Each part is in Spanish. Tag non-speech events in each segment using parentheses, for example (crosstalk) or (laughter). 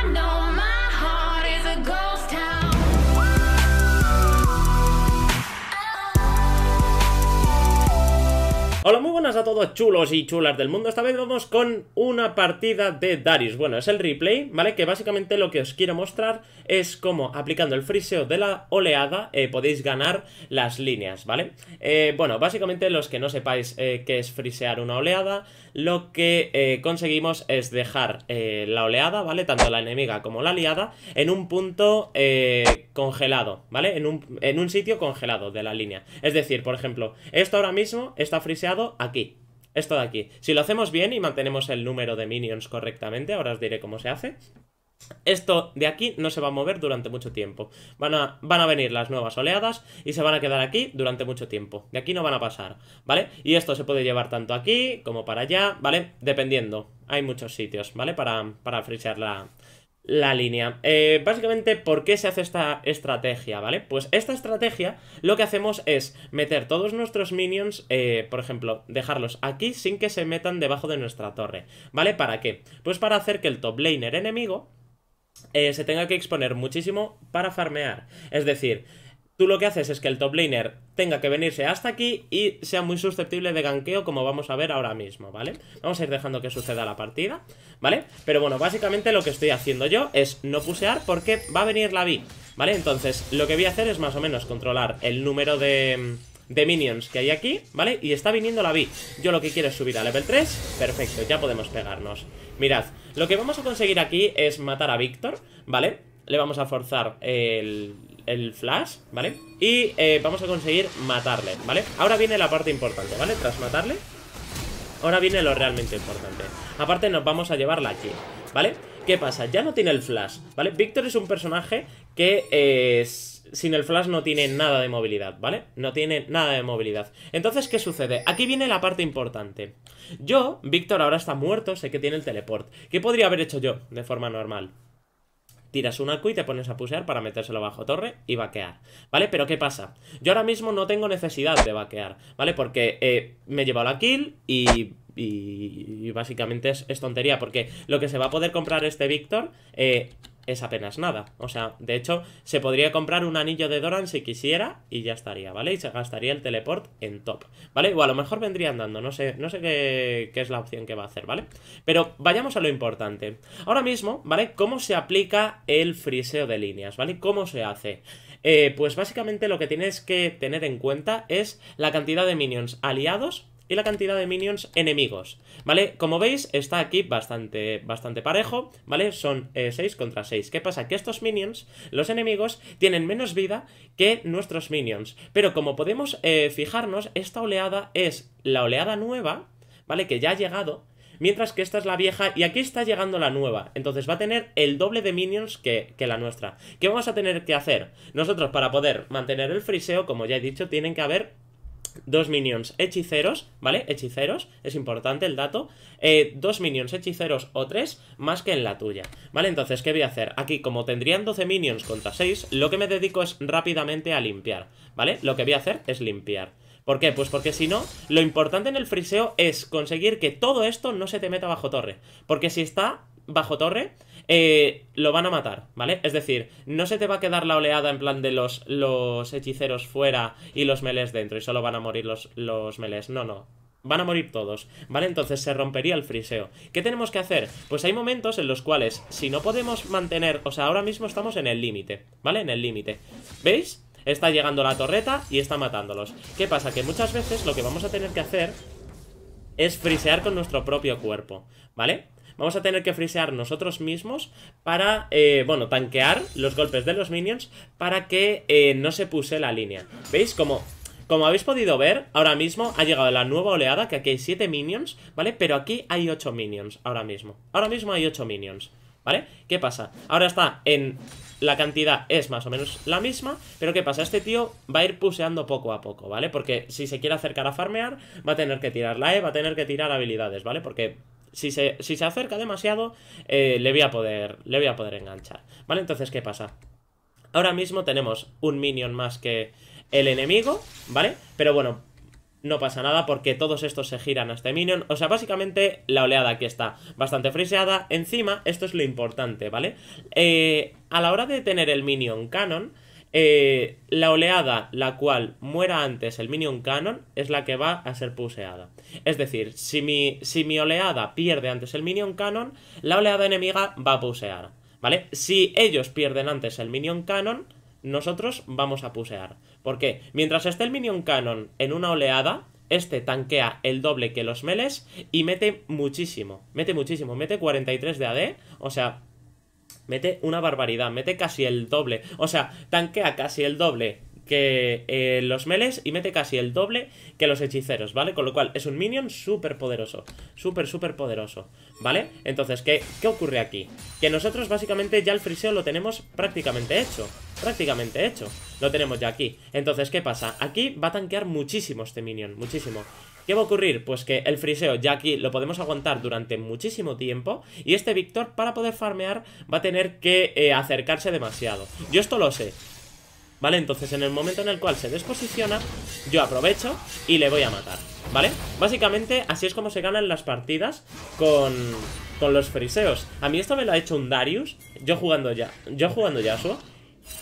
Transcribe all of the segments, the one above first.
I know Hola, muy buenas a todos chulos y chulas del mundo. Esta vez vamos con una partida de Darius. Bueno, es el replay, ¿vale? Que básicamente lo que os quiero mostrar es cómo aplicando el friseo de la oleada eh, podéis ganar las líneas, ¿vale? Eh, bueno, básicamente los que no sepáis eh, qué es frisear una oleada, lo que conseguimos es dejar la oleada, ¿vale? Tanto la enemiga como la aliada en un punto congelado, ¿vale? En un, en un sitio congelado de la línea. Es decir, por ejemplo, esto ahora mismo está friseado aquí. Esto de aquí. Si lo hacemos bien y mantenemos el número de minions correctamente, ahora os diré cómo se hace. Esto de aquí no se va a mover durante mucho tiempo. Van a, van a venir las nuevas oleadas y se van a quedar aquí durante mucho tiempo. De aquí no van a pasar, ¿vale? Y esto se puede llevar tanto aquí como para allá, ¿vale? Dependiendo. Hay muchos sitios, ¿vale? Para, para frisear la, la línea. Eh, básicamente, ¿por qué se hace esta estrategia, ¿vale? Pues esta estrategia lo que hacemos es meter todos nuestros minions, eh, por ejemplo, dejarlos aquí sin que se metan debajo de nuestra torre, ¿vale? ¿Para qué? Pues para hacer que el top laner enemigo eh, se tenga que exponer muchísimo para farmear. Es decir, tú lo que haces es que el top laner tenga que venirse hasta aquí y sea muy susceptible de ganqueo como vamos a ver ahora mismo, ¿vale? Vamos a ir dejando que suceda la partida, ¿vale? Pero bueno, básicamente lo que estoy haciendo yo es no pusear porque va a venir la B, ¿vale? Entonces, lo que voy a hacer es más o menos controlar el número de de minions que hay aquí, ¿vale? Y está viniendo la B. Yo lo que quiero es subir a level 3. Perfecto, ya podemos pegarnos. Mirad, lo que vamos a conseguir aquí es matar a Víctor, ¿vale? Le vamos a forzar el, el flash, ¿vale? Y eh, vamos a conseguir matarle, ¿vale? Ahora viene la parte importante, ¿vale? Tras matarle, ahora viene lo realmente importante. Aparte nos vamos a llevar la kill, ¿vale? ¿Qué pasa? Ya no tiene el flash, ¿vale? Víctor es un personaje que eh, sin el flash no tiene nada de movilidad, ¿vale? No tiene nada de movilidad. Entonces, ¿qué sucede? Aquí viene la parte importante. Yo, Víctor ahora está muerto, sé que tiene el teleport. ¿Qué podría haber hecho yo de forma normal? Tiras un Q y te pones a pusear para metérselo bajo torre y vaquear, ¿vale? Pero ¿qué pasa? Yo ahora mismo no tengo necesidad de vaquear, ¿vale? Porque eh, me he llevado la kill y, y, y básicamente es, es, tontería, porque lo que se va a poder comprar este Víctor eh, es apenas nada. O sea, de hecho, se podría comprar un anillo de Doran si quisiera y ya estaría, ¿vale? Y se gastaría el teleport en top, ¿vale? O a lo mejor vendría andando, no sé, no sé qué, qué es la opción que va a hacer, ¿vale? Pero vayamos a lo importante. Ahora mismo, ¿vale? ¿Cómo se aplica el friseo de líneas, ¿vale? ¿Cómo se hace? Eh, pues básicamente lo que tienes que tener en cuenta es la cantidad de minions aliados y la cantidad de minions enemigos, ¿vale? Como veis, está aquí bastante, bastante parejo, ¿vale? Son eh, 6 contra 6. ¿Qué pasa? Que estos minions, los enemigos, tienen menos vida que nuestros minions. Pero como podemos eh, fijarnos, esta oleada es la oleada nueva, ¿vale? Que ya ha llegado, Mientras que esta es la vieja y aquí está llegando la nueva. Entonces va a tener el doble de minions que, que, la nuestra. ¿Qué vamos a tener que hacer? Nosotros para poder mantener el friseo, como ya he dicho, tienen que haber dos minions hechiceros, ¿vale? Hechiceros, es importante el dato. Eh, dos minions hechiceros o tres más que en la tuya, ¿vale? Entonces, ¿qué voy a hacer? Aquí, como tendrían 12 minions contra 6, lo que me dedico es rápidamente a limpiar, ¿vale? Lo que voy a hacer es limpiar. ¿Por qué? Pues porque si no, lo importante en el friseo es conseguir que todo esto no se te meta bajo torre. Porque si está bajo torre, eh, lo van a matar, ¿vale? Es decir, no se te va a quedar la oleada en plan de los, los hechiceros fuera y los melés dentro y solo van a morir los, los melés. No, no. Van a morir todos, ¿vale? Entonces se rompería el friseo. ¿Qué tenemos que hacer? Pues hay momentos en los cuales, si no podemos mantener... O sea, ahora mismo estamos en el límite, ¿vale? En el límite. ¿Veis? Está llegando la torreta y está matándolos. ¿Qué pasa? Que muchas veces lo que vamos a tener que hacer es frisear con nuestro propio cuerpo, ¿vale? Vamos a tener que frisear nosotros mismos para, eh, bueno, tanquear los golpes de los minions para que eh, no se puse la línea. ¿Veis? Como como habéis podido ver, ahora mismo ha llegado la nueva oleada, que aquí hay 7 minions, ¿vale? Pero aquí hay 8 minions, ahora mismo. Ahora mismo hay 8 minions, ¿vale? ¿Qué pasa? Ahora está en la cantidad es más o menos la misma, pero ¿qué pasa? Este tío va a ir puseando poco a poco, ¿vale? Porque si se quiere acercar a farmear, va a tener que tirar la E, va a tener que tirar habilidades, ¿vale? Porque si se, si se acerca demasiado, eh, le, voy a poder, le voy a poder enganchar, ¿vale? Entonces, ¿qué pasa? Ahora mismo tenemos un minion más que el enemigo, ¿vale? Pero bueno, no pasa nada porque todos estos se giran a este minion. O sea, básicamente la oleada aquí está bastante friseada. Encima, esto es lo importante, ¿vale? Eh, a la hora de tener el minion canon, eh, la oleada la cual muera antes el minion canon es la que va a ser puseada. Es decir, si mi, si mi oleada pierde antes el minion canon, la oleada enemiga va a pusear, ¿vale? Si ellos pierden antes el minion canon, nosotros vamos a pusear. ¿Por qué? Mientras esté el minion canon en una oleada, este tanquea el doble que los meles y mete muchísimo. Mete muchísimo, mete 43 de AD, o sea, mete una barbaridad, mete casi el doble. O sea, tanquea casi el doble que eh, los meles y mete casi el doble que los hechiceros, ¿vale? Con lo cual es un minion súper poderoso, súper, súper poderoso, ¿vale? Entonces, ¿qué, ¿qué ocurre aquí? Que nosotros básicamente ya el friseo lo tenemos prácticamente hecho, prácticamente hecho, lo tenemos ya aquí. Entonces, ¿qué pasa? Aquí va a tanquear muchísimo este minion, muchísimo. ¿Qué va a ocurrir? Pues que el friseo ya aquí lo podemos aguantar durante muchísimo tiempo y este Víctor para poder farmear va a tener que eh, acercarse demasiado. Yo esto lo sé, ¿Vale? Entonces en el momento en el cual se desposiciona, yo aprovecho y le voy a matar, ¿vale? Básicamente así es como se ganan las partidas con, con los friseos. A mí esto me lo ha hecho un Darius, yo jugando ya, yo jugando Yasuo,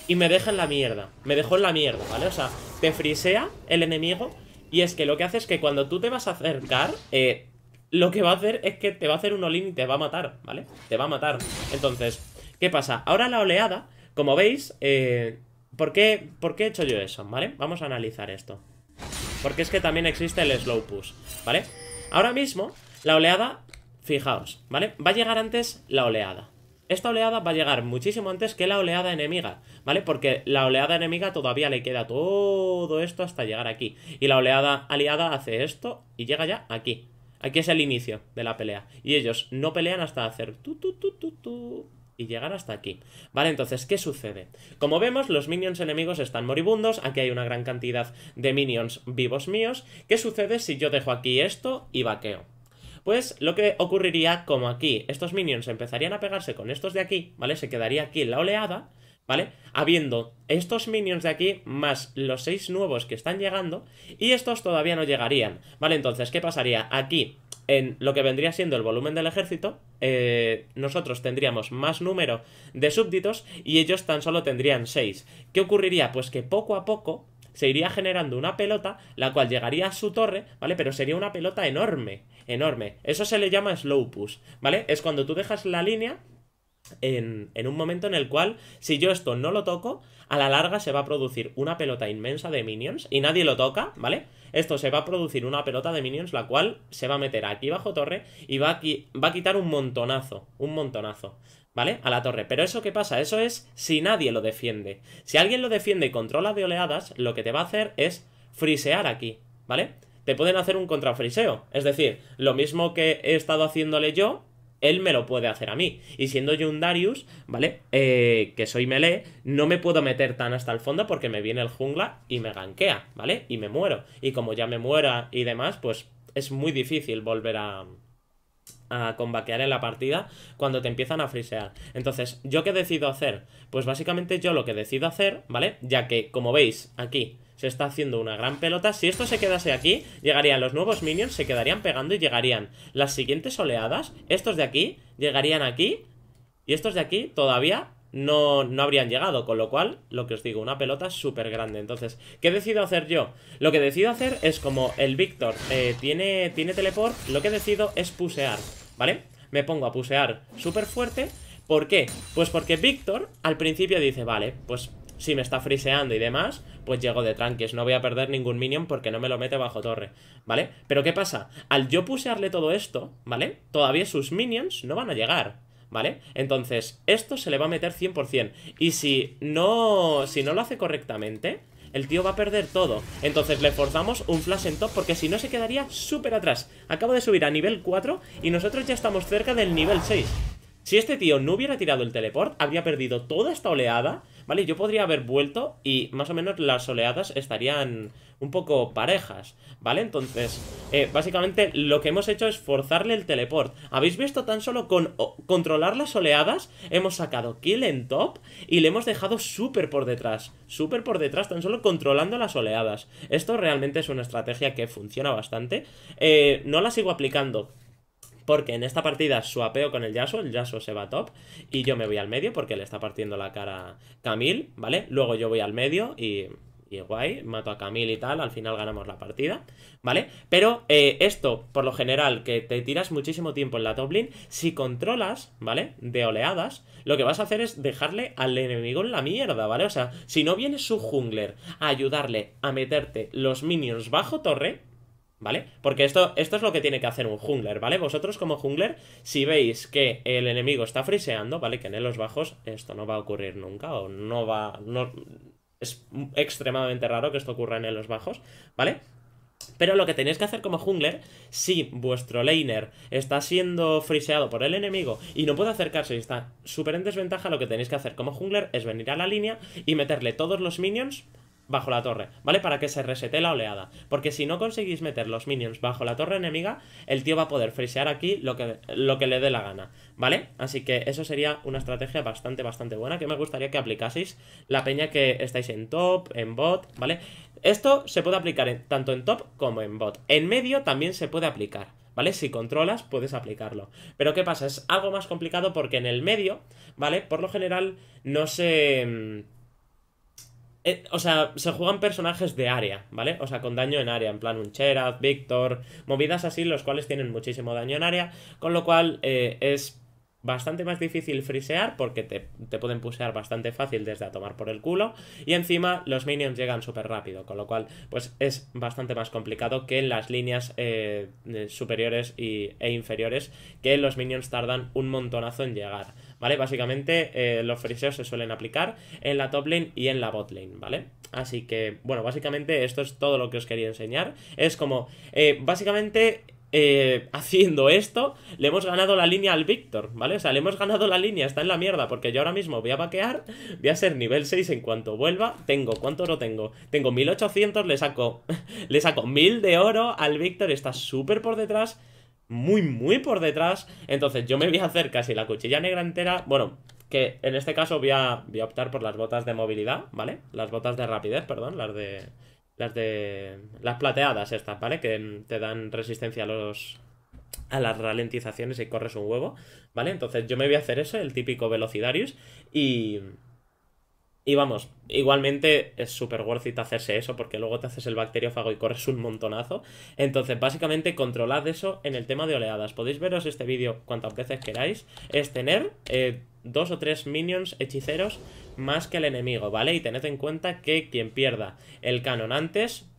y me deja en la mierda, me dejó en la mierda, ¿vale? O sea, te frisea el enemigo y es que lo que hace es que cuando tú te vas a acercar, eh, lo que va a hacer es que te va a hacer un olín y te va a matar, ¿vale? Te va a matar. Entonces, ¿qué pasa? Ahora la oleada, como veis, eh, ¿por, qué, ¿por qué he hecho yo eso? ¿Vale? Vamos a analizar esto. Porque es que también existe el slow push, ¿vale? Ahora mismo, la oleada, fijaos, ¿vale? Va a llegar antes la oleada. Esta oleada va a llegar muchísimo antes que la oleada enemiga, ¿vale? Porque la oleada enemiga todavía le queda todo esto hasta llegar aquí. Y la oleada aliada hace esto y llega ya aquí. Aquí es el inicio de la pelea. Y ellos no pelean hasta hacer tu tu tu tu tu y llegar hasta aquí. Vale, entonces, ¿qué sucede? Como vemos, los minions enemigos están moribundos, aquí hay una gran cantidad de minions vivos míos. ¿Qué sucede si yo dejo aquí esto y vaqueo? Pues lo que ocurriría como aquí, estos minions empezarían a pegarse con estos de aquí, ¿vale? Se quedaría aquí la oleada, ¿vale? Habiendo estos minions de aquí más los seis nuevos que están llegando y estos todavía no llegarían, ¿vale? Entonces, ¿qué pasaría? Aquí, en lo que vendría siendo el volumen del ejército, eh, nosotros tendríamos más número de súbditos y ellos tan solo tendrían seis. ¿Qué ocurriría? Pues que poco a poco se iría generando una pelota, la cual llegaría a su torre, ¿vale? Pero sería una pelota enorme, enorme. Eso se le llama slow push, ¿vale? Es cuando tú dejas la línea en, en, un momento en el cual, si yo esto no lo toco, a la larga se va a producir una pelota inmensa de minions y nadie lo toca, ¿vale? Esto se va a producir una pelota de minions, la cual se va a meter aquí bajo torre y va a, va a quitar un montonazo, un montonazo. ¿vale? A la torre. Pero eso qué pasa? Eso es si nadie lo defiende. Si alguien lo defiende y controla de oleadas, lo que te va a hacer es frisear aquí, ¿vale? Te pueden hacer un contrafriseo. Es decir, lo mismo que he estado haciéndole yo, él me lo puede hacer a mí. Y siendo yo un Darius, ¿vale? Eh, que soy melee, no me puedo meter tan hasta el fondo porque me viene el jungla y me gankea, ¿vale? Y me muero. Y como ya me muera y demás, pues es muy difícil volver a, a combaquear en la partida cuando te empiezan a frisear. Entonces, ¿yo qué decido hacer? Pues básicamente yo lo que decido hacer, ¿vale? Ya que, como veis, aquí se está haciendo una gran pelota. Si esto se quedase aquí, llegarían los nuevos minions, se quedarían pegando y llegarían las siguientes oleadas. Estos de aquí llegarían aquí y estos de aquí todavía no, no habrían llegado, con lo cual, lo que os digo, una pelota súper grande. Entonces, ¿qué decido hacer yo? Lo que decido hacer es como el Víctor eh, tiene, tiene teleport, lo que decido es pusear, ¿vale? Me pongo a pusear súper fuerte. ¿Por qué? Pues porque Víctor al principio dice, vale, pues si me está friseando y demás, pues llego de tranques, no voy a perder ningún minion porque no me lo mete bajo torre, ¿vale? Pero ¿qué pasa? Al yo pusearle todo esto, ¿vale? Todavía sus minions no van a llegar, ¿vale? Entonces, esto se le va a meter 100%. Y si no, si no lo hace correctamente, el tío va a perder todo. Entonces le forzamos un flash en top porque si no se quedaría súper atrás. Acabo de subir a nivel 4 y nosotros ya estamos cerca del nivel 6. Si este tío no hubiera tirado el teleport, habría perdido toda esta oleada, ¿vale? Yo podría haber vuelto y más o menos las oleadas estarían un poco parejas, ¿vale? Entonces, eh, básicamente lo que hemos hecho es forzarle el teleport. ¿Habéis visto tan solo con controlar las oleadas? Hemos sacado kill en top y le hemos dejado súper por detrás. Súper por detrás, tan solo controlando las oleadas. Esto realmente es una estrategia que funciona bastante. Eh, no la sigo aplicando porque en esta partida suapeo con el Yasuo, el Yasuo se va top y yo me voy al medio porque le está partiendo la cara Camille, ¿vale? Luego yo voy al medio y y guay, mato a Camille y tal, al final ganamos la partida, ¿vale? Pero eh, esto, por lo general, que te tiras muchísimo tiempo en la top lane, si controlas, ¿vale? De oleadas, lo que vas a hacer es dejarle al enemigo en la mierda, ¿vale? O sea, si no viene su jungler a ayudarle a meterte los minions bajo torre, ¿Vale? Porque esto, esto es lo que tiene que hacer un jungler, ¿vale? Vosotros como jungler, si veis que el enemigo está friseando, ¿vale? Que en los bajos esto no va a ocurrir nunca o no va... No, es extremadamente raro que esto ocurra en los bajos, ¿vale? Pero lo que tenéis que hacer como jungler, si vuestro laner está siendo friseado por el enemigo y no puede acercarse y está súper en desventaja, lo que tenéis que hacer como jungler es venir a la línea y meterle todos los minions bajo la torre, ¿vale? Para que se resete la oleada. Porque si no conseguís meter los minions bajo la torre enemiga, el tío va a poder frisear aquí lo que, lo que le dé la gana, ¿vale? Así que eso sería una estrategia bastante, bastante buena que me gustaría que aplicaseis la peña que estáis en top, en bot, ¿vale? Esto se puede aplicar tanto en top como en bot. En medio también se puede aplicar. ¿Vale? Si controlas, puedes aplicarlo. Pero ¿qué pasa? Es algo más complicado porque en el medio, ¿vale? Por lo general no se mm, eh, o sea, se juegan personajes de área, ¿vale? O sea, con daño en área, en plan un Cherat, Víctor, movidas así, los cuales tienen muchísimo daño en área, con lo cual eh, es bastante más difícil frisear porque te, pueden pusear bastante fácil desde a tomar por el culo y encima los minions llegan súper rápido, con lo cual pues es bastante más complicado que en las líneas eh, superiores y, e inferiores que los minions tardan un montonazo en llegar, ¿vale? Básicamente eh, los friseos se suelen aplicar en la top lane y en la bot lane, ¿vale? Así que, bueno, básicamente esto es todo lo que os quería enseñar. Es como, eh, básicamente eh, haciendo esto, le hemos ganado la línea al Víctor, ¿vale? O sea, le hemos ganado la línea, está en la mierda, porque yo ahora mismo voy a vaquear, voy a ser nivel 6 en cuanto vuelva. Tengo, ¿cuánto oro tengo? Tengo 1800, le saco, (laughs) le saco 1000 de oro al Víctor, está súper por detrás, muy, muy por detrás. Entonces yo me voy a hacer casi la cuchilla negra entera, bueno... Que en este caso voy a, voy a optar por las botas de movilidad, ¿vale? Las botas de rapidez, perdón, las de las de. Las plateadas estas, ¿vale? Que te dan resistencia a los. A las ralentizaciones y corres un huevo, ¿vale? Entonces yo me voy a hacer eso, el típico Velocidarius. Y. Y vamos, igualmente es súper worth it hacerse eso porque luego te haces el bacteriófago y corres un montonazo. Entonces, básicamente, controlad eso en el tema de oleadas. Podéis veros este vídeo cuantas veces queráis. Es tener eh, dos o tres minions hechiceros más que el enemigo, ¿vale? Y tened en cuenta que quien pierda el canon antes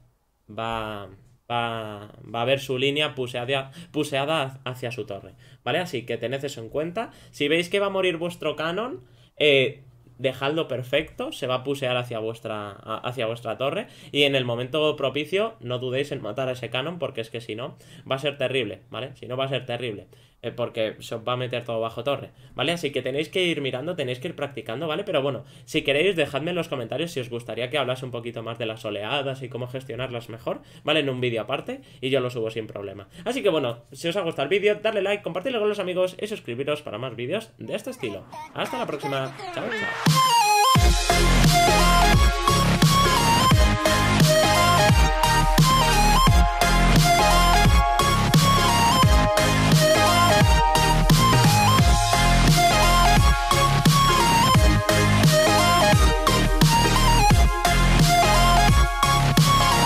va, va, va a ver su línea puseada, puseada hacia su torre, ¿vale? Así que tened eso en cuenta. Si veis que va a morir vuestro canon, eh, dejadlo perfecto, se va a pusear hacia vuestra, hacia vuestra torre y en el momento propicio no dudéis en matar a ese canon porque es que si no va a ser terrible, ¿vale? Si no va a ser terrible. Eh, porque se os va a meter todo bajo torre, ¿vale? Así que tenéis que ir mirando, tenéis que ir practicando, ¿vale? Pero bueno, si queréis, dejadme en los comentarios si os gustaría que hablase un poquito más de las oleadas y cómo gestionarlas mejor, ¿vale? En un vídeo aparte y yo lo subo sin problema. Así que bueno, si os ha gustado el vídeo, darle like, compartirlo con los amigos y suscribiros para más vídeos de este estilo. Hasta la próxima, chao, chao.